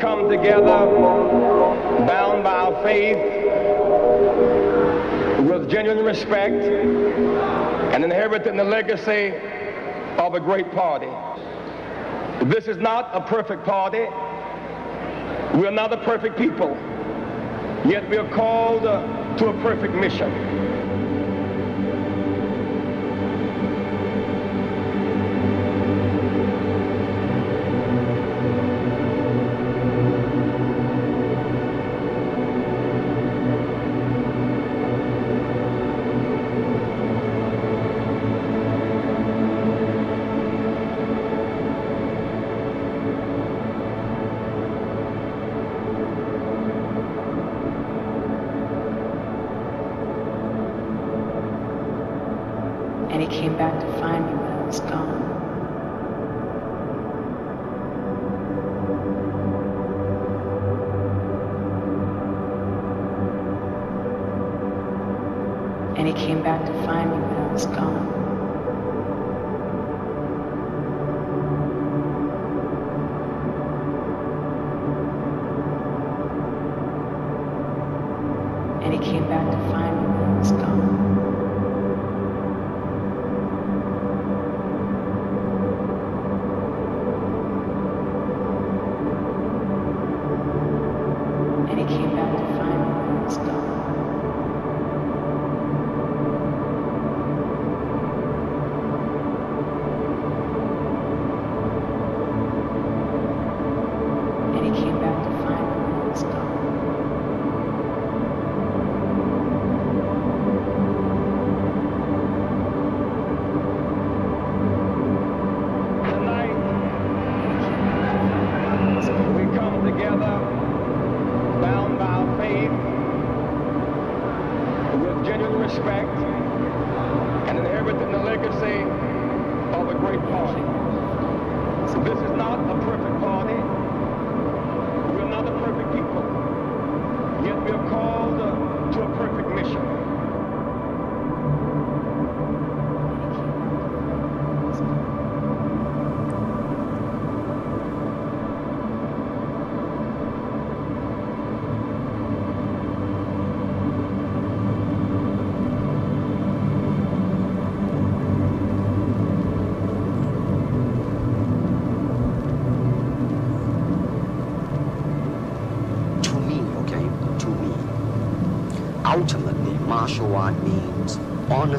come together bound by our faith with genuine respect and inheriting the legacy of a great party. This is not a perfect party. We are not a perfect people. Yet we are called to a perfect mission.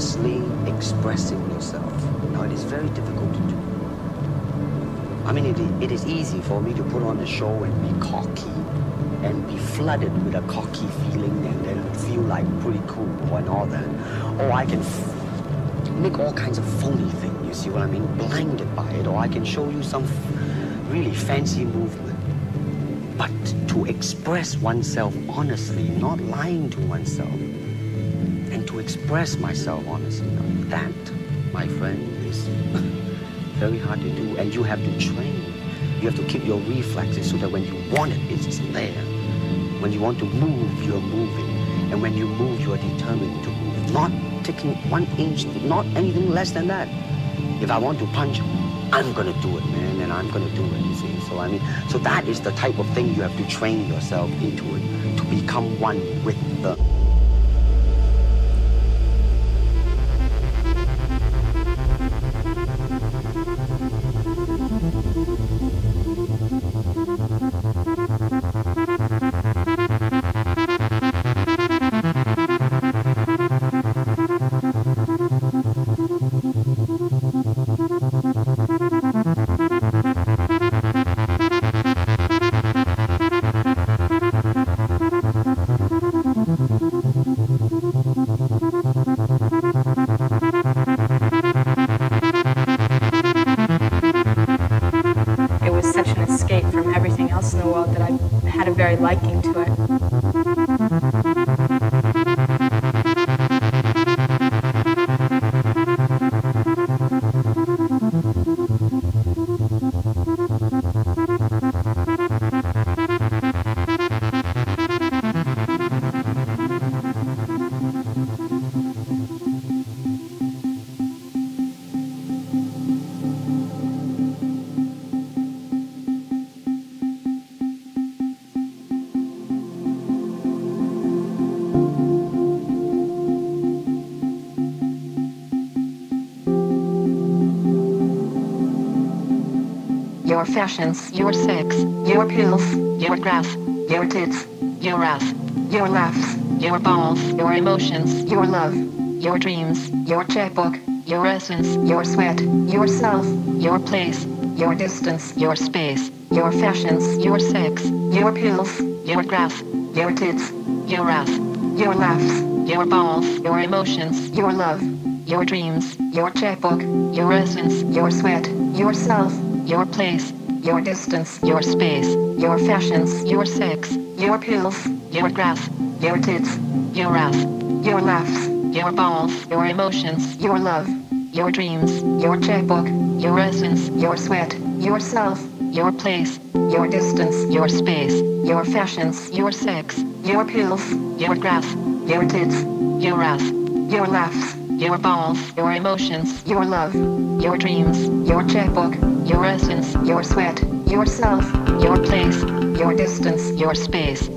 Honestly expressing yourself. Now, it is very difficult to do. I mean, it, it is easy for me to put on a show and be cocky and be flooded with a cocky feeling and then feel like pretty cool and all that. Or I can make all kinds of phony things, you see what I mean? Blinded by it. Or I can show you some really fancy movement. But to express oneself honestly, not lying to oneself, express myself honestly, that, my friend, is very hard to do. And you have to train. You have to keep your reflexes so that when you want it, it's there. When you want to move, you're moving. And when you move, you are determined to move. Not taking one inch, not anything less than that. If I want to punch, I'm gonna do it, man, and I'm gonna do it, you see. So I mean, so that is the type of thing you have to train yourself into it, to become one with the your fashions, your sex, your pills, your grass, your tits, your ass, your laughs, your balls, your emotions, your love, your dreams, your checkbook, your essence, your sweat, yourself, your place, your distance, your space, your fashions, your sex, your pills, your grass, your tits, your ass, your laughs, your balls, your emotions, your love, your dreams, your checkbook, your essence, your sweat, yourself, your place, your distance, your space, your fashions, your sex, your pills, your grass, your tits, your ass, your laughs, your balls, your emotions, your love, your dreams, your checkbook, your essence, your sweat, yourself, your place, your distance, your space, your fashions, your sex, your pills, your grass, your tits, your ass, your laughs, your balls, your emotions, your love, your dreams, your checkbook, your essence, your sweat, yourself, your place, your distance, your space.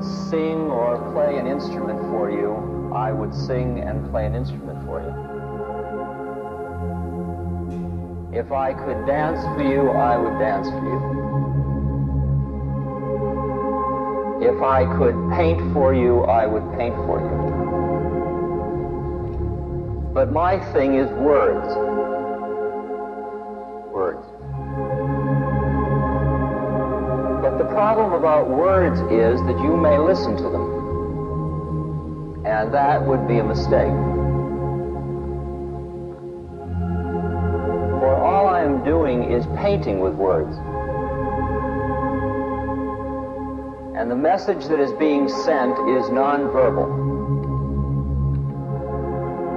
I could sing or play an instrument for you, I would sing and play an instrument for you. If I could dance for you, I would dance for you. If I could paint for you, I would paint for you. But my thing is. Words. About words is that you may listen to them. And that would be a mistake. For all I am doing is painting with words. And the message that is being sent is nonverbal.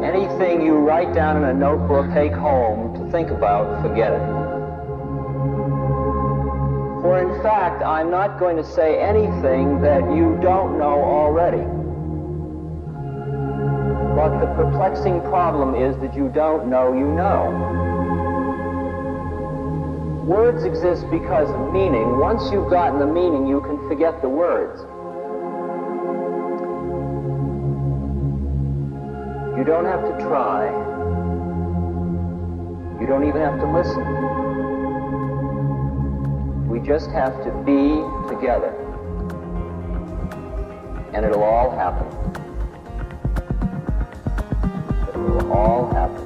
Anything you write down in a notebook, take home to think about, forget it. In fact, I'm not going to say anything that you don't know already. But the perplexing problem is that you don't know you know. Words exist because of meaning. Once you've gotten the meaning, you can forget the words. You don't have to try. You don't even have to listen. Just have to be together. And it'll all happen. It will all happen.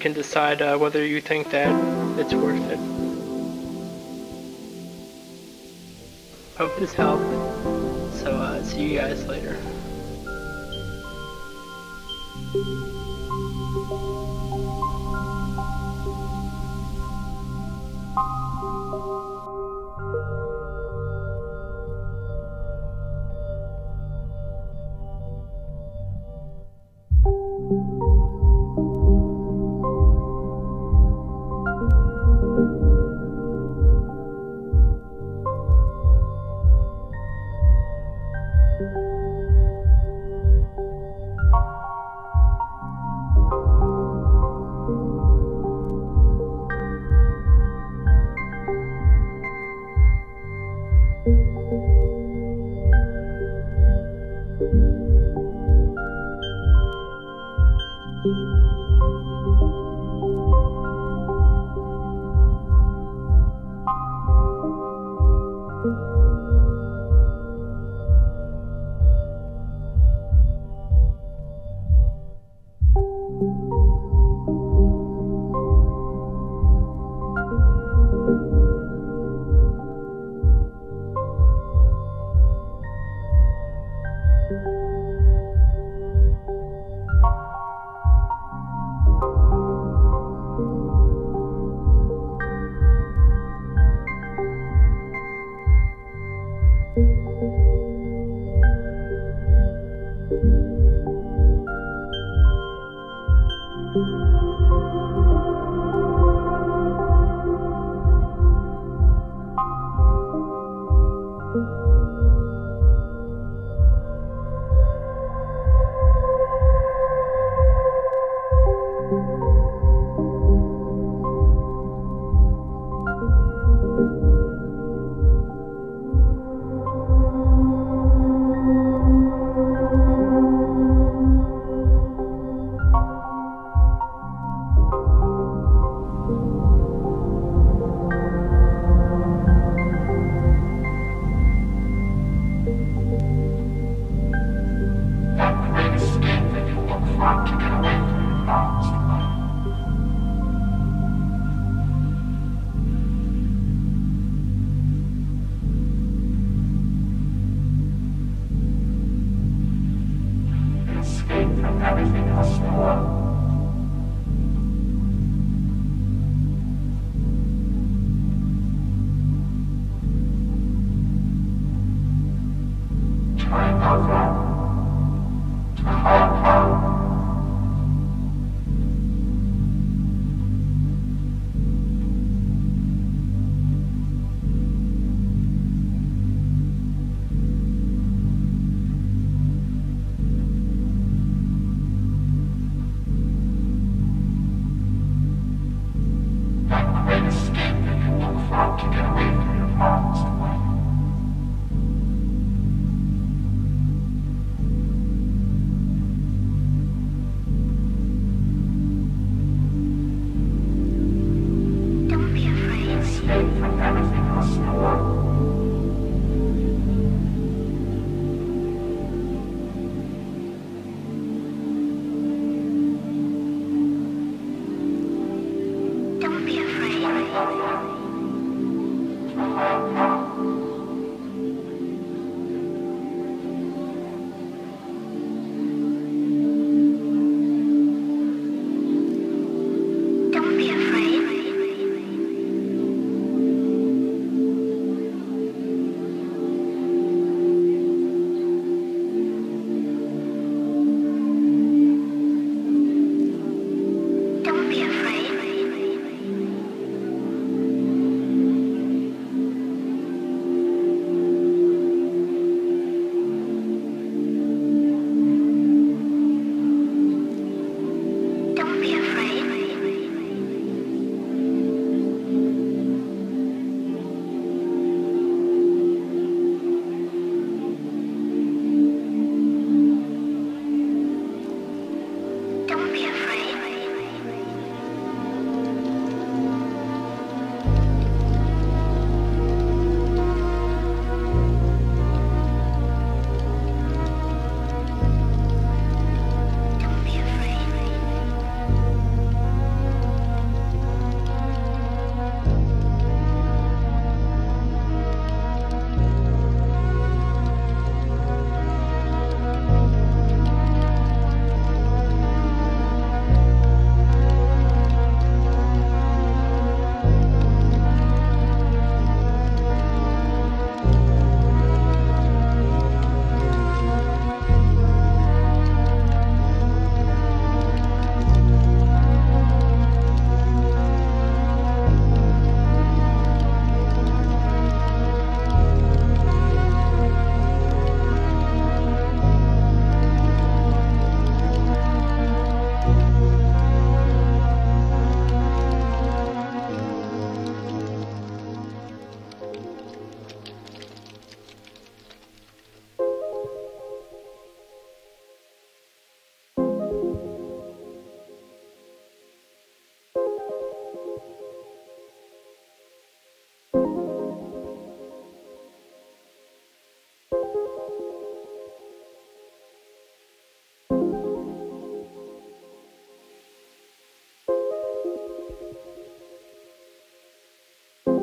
Can decide uh, whether you think that it's worth it. Hope this helped. So uh, see you guys later.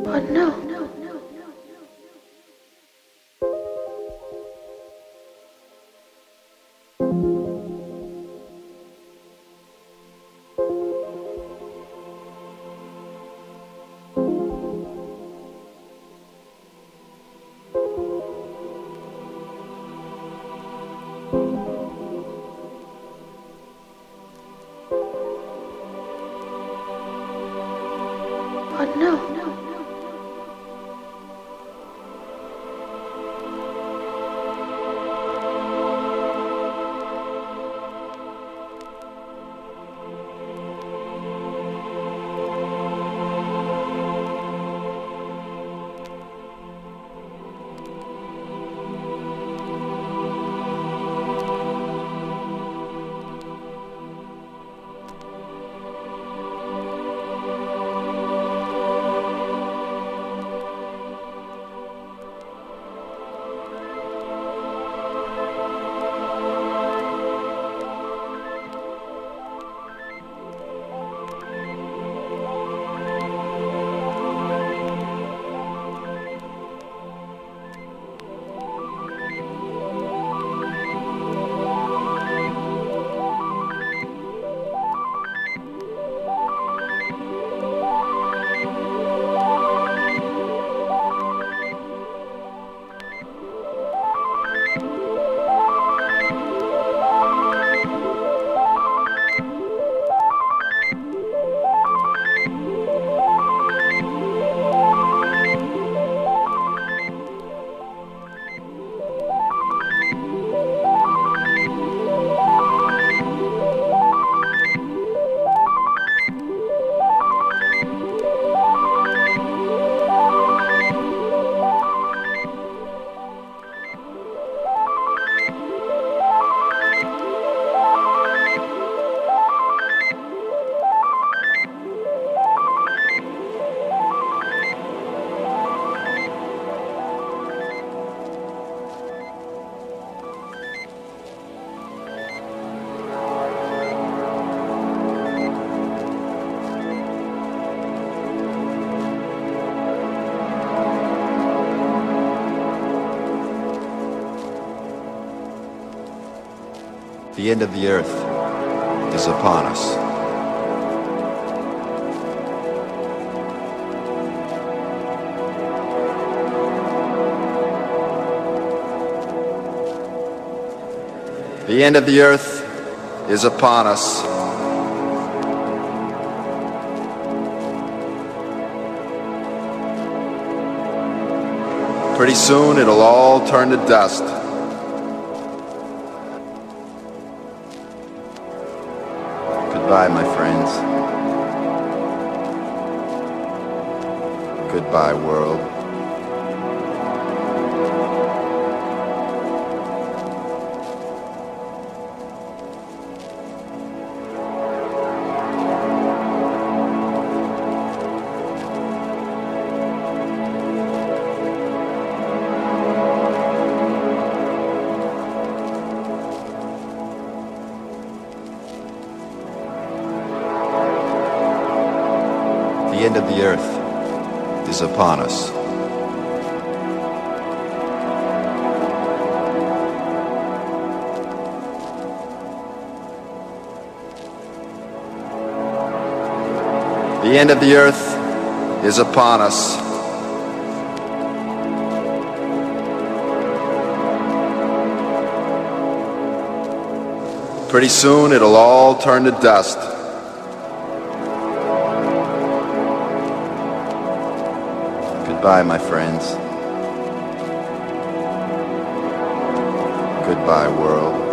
Oh no. The end of the earth is upon us. The end of the earth is upon us. Pretty soon it'll all turn to dust. Goodbye, my friends. Goodbye, world. Is upon us. The end of the earth is upon us. Pretty soon it'll all turn to dust. Goodbye, my friends. Goodbye, world.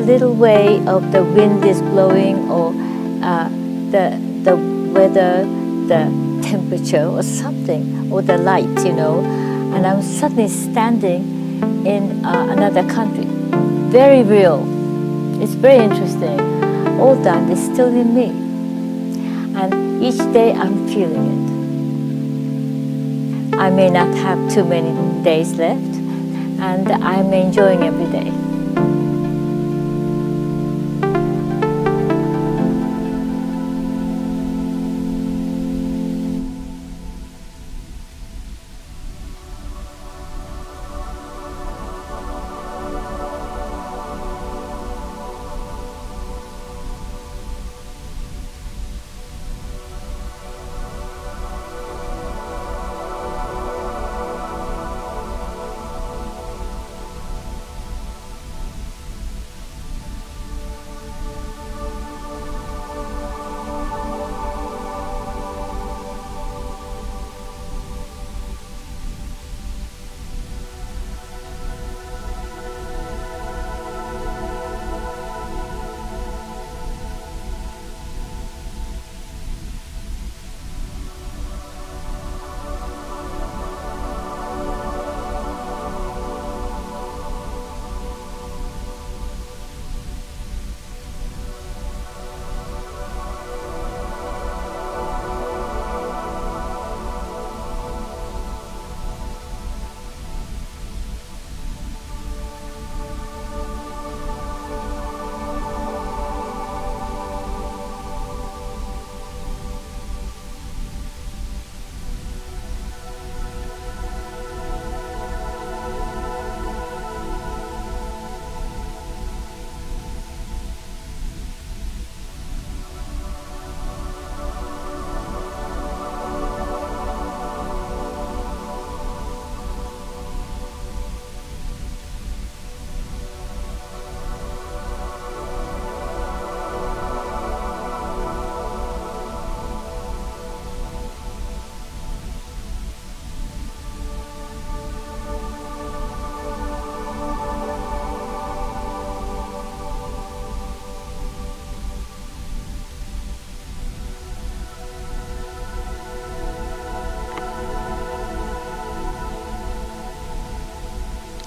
A little way of the wind is blowing or uh, the the weather, the temperature or something, or the light, you know, and I'm suddenly standing in uh, another country. Very real. It's very interesting. All that is still in me. And each day I'm feeling it. I may not have too many days left, and I'm enjoying every day.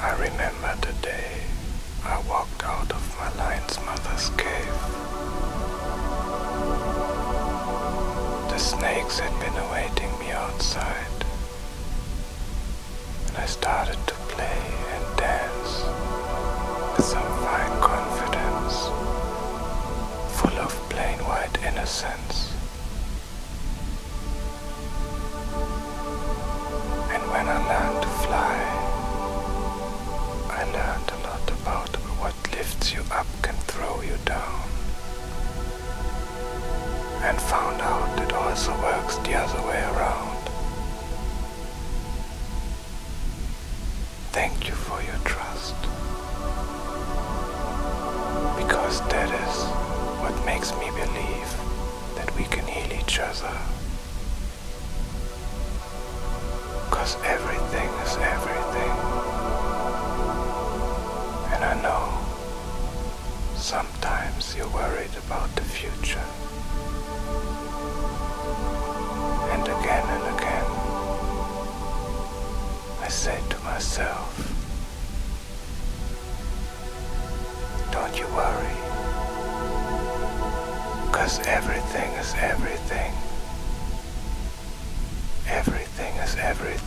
I remember the day I walked out of my lion's mother's cave. The snakes had been awaiting me outside, and I started to play and dance with some fine confidence, full of plain white innocence. And found out it also works the other way around. Thank you for your trust. Because that is what makes me believe that we can heal each other. Because everything is everything. Everything is everything.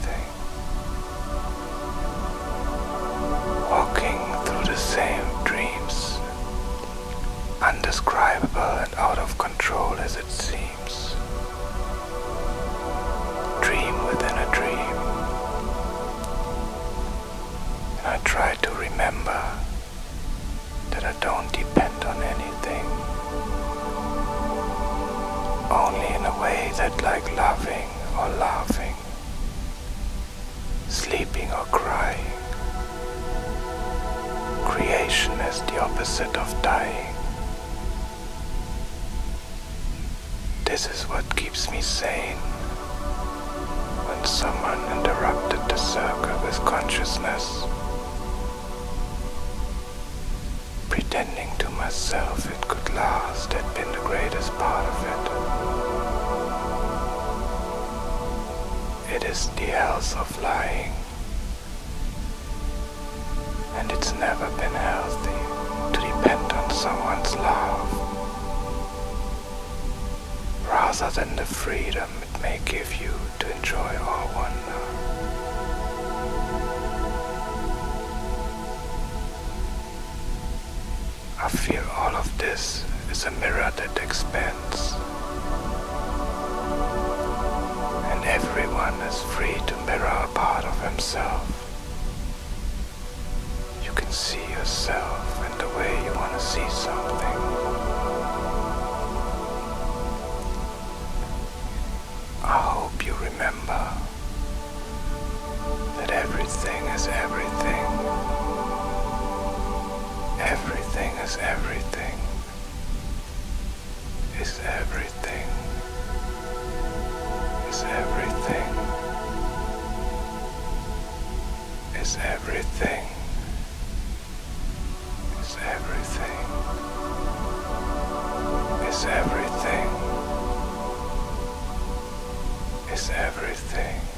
That like loving or laughing, sleeping or crying. Creation is the opposite of dying. This is what keeps me sane. When someone interrupted the circle with consciousness, pretending to myself it could last had been the greatest part of it. It is the health of lying, and it's never been healthy to depend on someone's love rather than the freedom it may give you to enjoy our wonder. I feel all of this is a mirror that expands. Everyone is free to mirror a part of himself. You can see yourself in the way you want to see something. is everything.